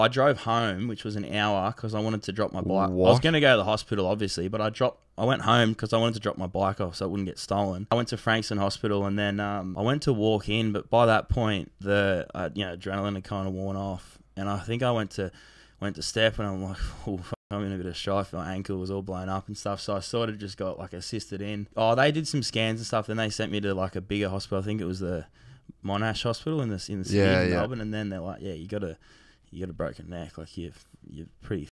I drove home, which was an hour, because I wanted to drop my bike. I was going to go to the hospital, obviously, but I dropped. I went home because I wanted to drop my bike off so it wouldn't get stolen. I went to Frankston Hospital and then um, I went to walk in, but by that point the uh, you know adrenaline had kind of worn off, and I think I went to went to step and I'm like, oh, I'm in a bit of strife. My ankle was all blown up and stuff, so I sort of just got like assisted in. Oh, they did some scans and stuff. Then they sent me to like a bigger hospital. I think it was the Monash Hospital in the in the city Yeah, in yeah. Melbourne, and then they're like, yeah, you got a you got a broken neck, like you you're pretty